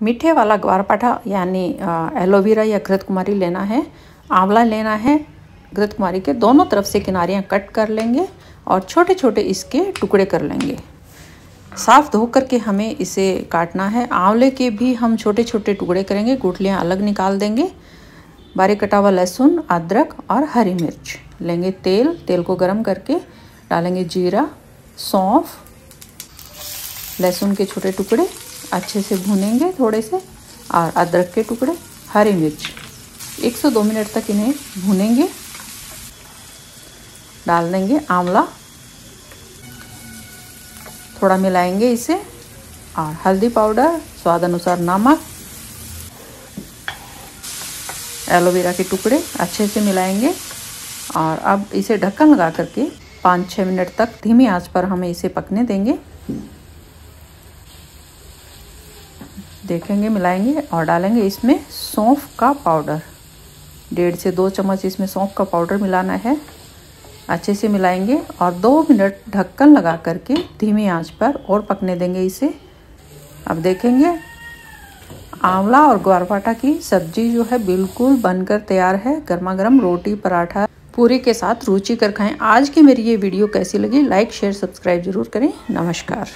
मीठे वाला ग्वारपाठा, यानी एलोवेरा या घृत कुमारी लेना है, आंवला लेना है घृत कुमारी के दोनों तरफ़ से किनारियाँ कट कर लेंगे और छोटे छोटे इसके टुकड़े कर लेंगे। साफ़ धो करके हमें इसे काटना है। आंवले के भी हम छोटे छोटे टुकड़े करेंगे, गुठलियाँ अलग निकाल देंगे। बारीक कटा हुआ लहसुन, अदरक और हरी मिर्च लेंगे तेल। तेल को गर्म करके डालेंगे जीरा, सौंफ, लहसुन के छोटे टुकड़े। अच्छे से भूनेंगे थोड़े से, और अदरक के टुकड़े, हरी मिर्च। 102 मिनट तक इन्हें भूनेंगे। डाल देंगे आंवला। थोड़ा मिलाएँगे इसे, और हल्दी पाउडर, स्वाद अनुसार नमक, एलोवेरा के टुकड़े अच्छे से मिलाएँगे। और अब इसे ढक्कन लगा करके पाँच छः मिनट तक धीमी आँच पर हमें इसे पकने देंगे। देखेंगे, मिलाएँगे और डालेंगे इसमें सौंफ का पाउडर। डेढ़ से दो चम्मच इसमें सौंफ का पाउडर मिलाना है। अच्छे से मिलाएँगे और दो मिनट ढक्कन लगा करके धीमी आँच पर और पकने देंगे इसे। अब देखेंगे, आंवला और ग्वारपाटा की सब्ज़ी जो है बिल्कुल बनकर तैयार है। गर्मा गर्म रोटी, पराठा, पूरी के साथ रुचि कर खाएँ। आज की मेरी ये वीडियो कैसी लगी, लाइक, शेयर, सब्सक्राइब ज़रूर करें। नमस्कार।